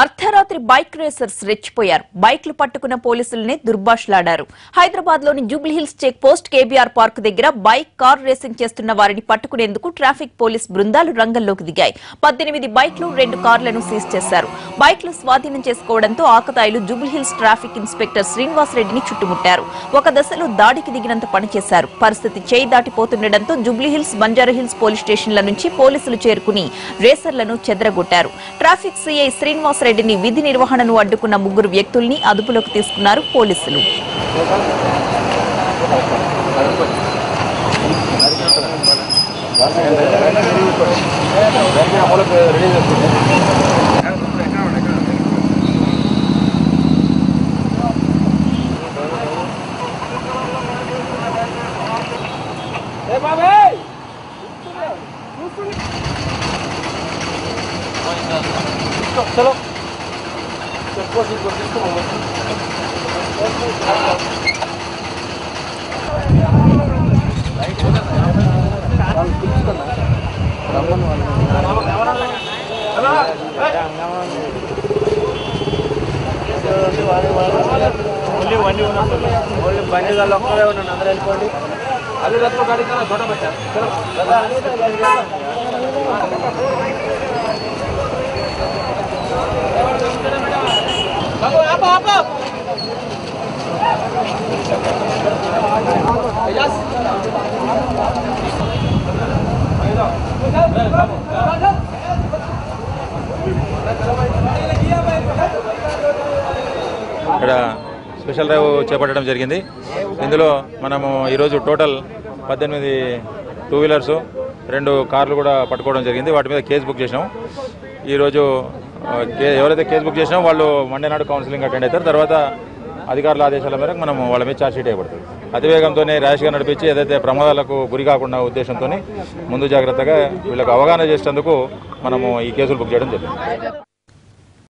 అర్ధరాత్రి bike racers రెచ్చిపోయారు. బైక్లు పట్టుకున్న పోలీసుల్ని దుర్భాషలాడారు. హైదరాబాద్లోని Jubilee Hills check post KBR park దగ్గర బైక్ కార్ రేసింగ్ చేస్తున్న వారిని పట్టుకునేందుకు ట్రాఫిక్ పోలీస్ బృందాలు రంగంలోకి దిగాయి. పద్దెనిమిది బైక్లు రెండు కార్లను సీజ్ చేశారు. బైక్లు స్వాధీనం చేసుకోవడంతో ఆకతాయిలు జూబ్లీహిల్స్ ట్రాఫిక్ ఇన్స్పెక్టర్ శ్రీనివాస్ రెడ్డిని చుట్టుముట్టారు. ఒక దశలో దాడికి దిగినంత పనిచేశారు పరిస్థితి చేయి దాటిపోతుండటంతో జూబ్లీహిల్స్ బంజారాహిల్స్ పోలీస్ స్టేషన్ల నుంచి పోలీసులు చేరుకుని రేసర్లను చెదరగొట్టారు. ట్రాఫిక్ సీఐ శ్రీనివాస్ రెడ్డిని విధి నిర్వహణను అడ్డుకున్న ముగ్గురు వ్యక్తుల్ని అదుపులోకి తీసుకున్నారు పోలీసులు. ఓన్లీ బండి ఓన్లీ బండి వాళ్ళు ఒక్కడే ఉన్నాను అందరూ వెళ్ళిపోండి అది రత్న గాడి చోట పెట్టారు ఇక్కడ స్పెషల్ డ్రైవ్ చేపట్టడం జరిగింది. ఇందులో మనము ఈరోజు టోటల్ పద్దెనిమిది టూ వీలర్స్ రెండు కార్లు కూడా పట్టుకోవడం జరిగింది. వాటి మీద కేసు బుక్ చేసినాం. ఈరోజు కే- ఎవరైతే కేసు బుక్ చేసినామో వాళ్ళు మండే నాడు కౌన్సిలింగ్ అటెండ్ అవుతారు. తర్వాత అధికారుల ఆదేశాల మేరకు మనం వాళ్ళ మీద ఛార్జ్ షీట్ వేయబడుతుంది. అతివేగంతోనే ర్యాష్గా నడిపించి ఏదైతే ప్రమాదాలకు గురి కాకుండా ఉద్దేశంతో ముందు జాగ్రత్తగా వీళ్ళకు అవగాహన చేసేందుకు మనము ఈ కేసులు బుక్ చేయడం జరిగింది.